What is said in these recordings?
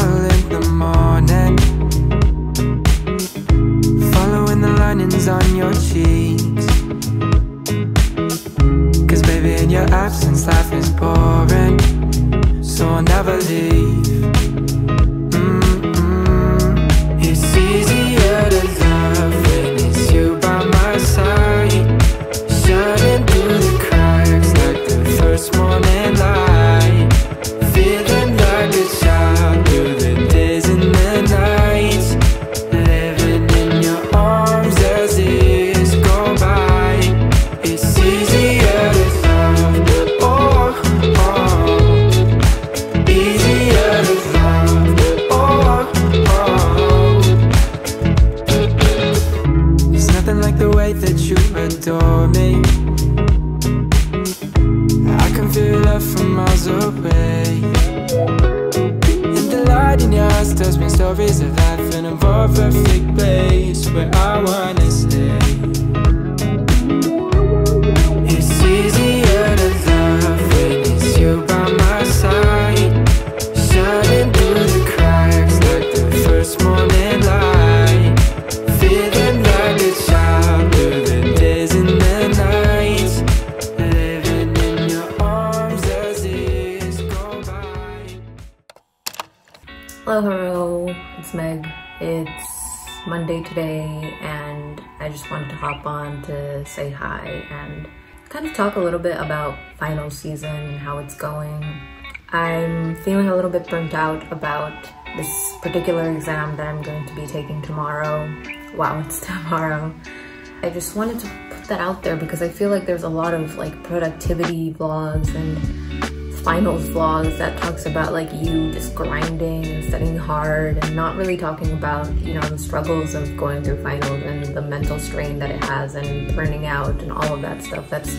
smile in the morning. Following the linings on your cheeks. Cause baby in your absence life is boring. So I'll never leave adore me I can feel love from miles away. And the light in your eyes tells me stories of life In a more perfect place where I wanna today, and I just wanted to hop on to say hi and kind of talk a little bit about final season and how it's going. I'm feeling a little bit burnt out about this particular exam that I'm going to be taking tomorrow. Wow, it's tomorrow. I just wanted to put that out there because I feel like there's a lot of like productivity vlogs and finals vlogs that talks about like you just grinding and studying hard and not really talking about you know the struggles of going through finals and the mental strain that it has and burning out and all of that stuff that's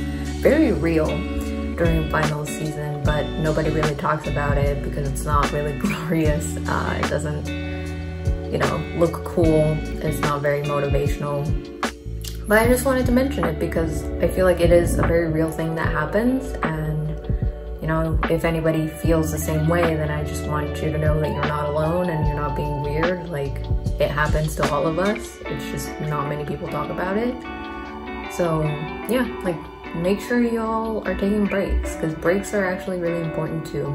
very real during finals season but nobody really talks about it because it's not really glorious. Uh, it doesn't you know look cool. It's not very motivational. But I just wanted to mention it because I feel like it is a very real thing that happens and you know, if anybody feels the same way, then I just want you to know that you're not alone and you're not being weird. Like, it happens to all of us. It's just not many people talk about it. So, yeah, like, make sure y'all are taking breaks because breaks are actually really important too.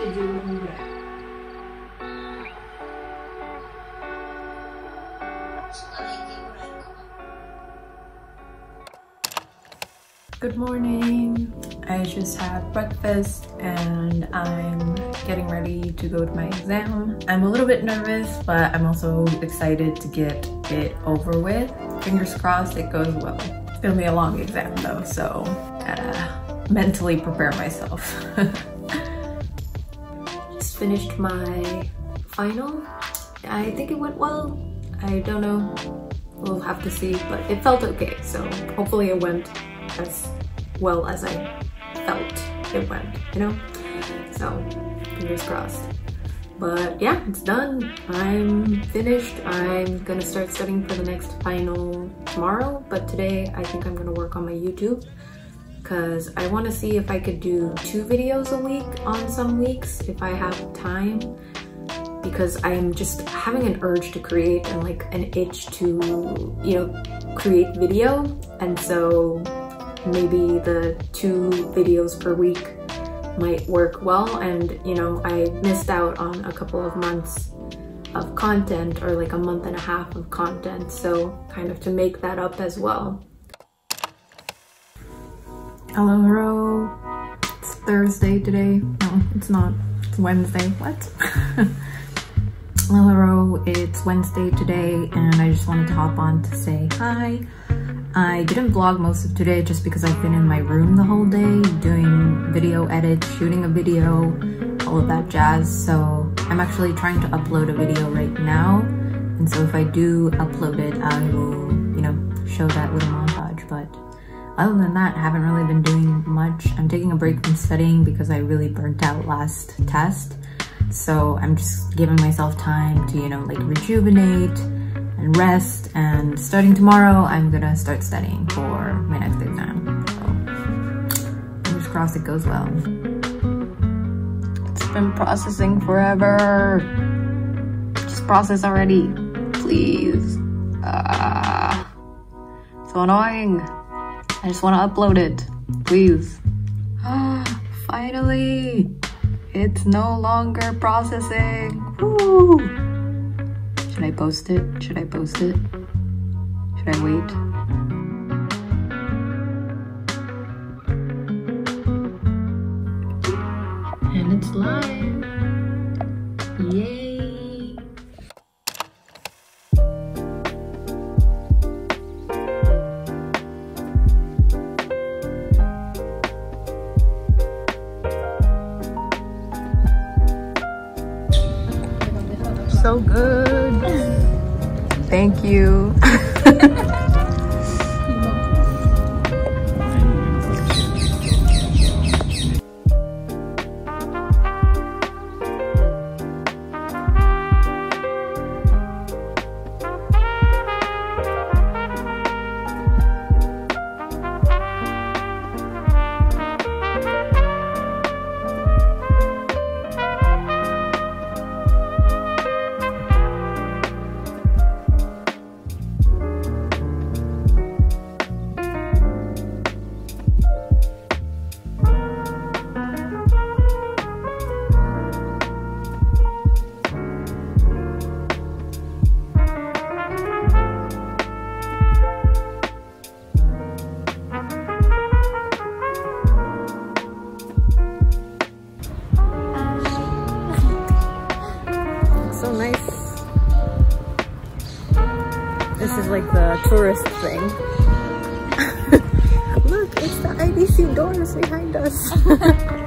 Good morning. I just had breakfast and I'm getting ready to go to my exam. I'm a little bit nervous, but I'm also excited to get it over with. Fingers crossed it goes well. It's gonna be a long exam though, so uh, mentally prepare myself. finished my final. I think it went well. I don't know. We'll have to see, but it felt okay. So hopefully it went as well as I felt it went, you know? So, fingers crossed. But yeah, it's done. I'm finished. I'm gonna start studying for the next final tomorrow, but today I think I'm gonna work on my YouTube because I want to see if I could do two videos a week on some weeks if I have time because I'm just having an urge to create and like an itch to, you know, create video. And so maybe the two videos per week might work well. And, you know, I missed out on a couple of months of content or like a month and a half of content. So kind of to make that up as well. Hello. It's Thursday today. No, it's not. It's Wednesday. What? Hello, it's Wednesday today, and I just wanted to hop on to say hi. I didn't vlog most of today just because I've been in my room the whole day doing video edits, shooting a video, all of that jazz. So I'm actually trying to upload a video right now. And so if I do upload it, I will, you know, show that little montage. Other than that, I haven't really been doing much. I'm taking a break from studying because I really burnt out last test. So I'm just giving myself time to, you know, like rejuvenate and rest. And starting tomorrow, I'm gonna start studying for my next exam. So fingers crossed it goes well. It's been processing forever. Just process already, please. Ah, so annoying. I just want to upload it, please. Finally, it's no longer processing. Woo. Should I post it? Should I post it? Should I wait? And it's live. So good. Thank you. like the tourist thing. Look, it's the IDC doors behind us.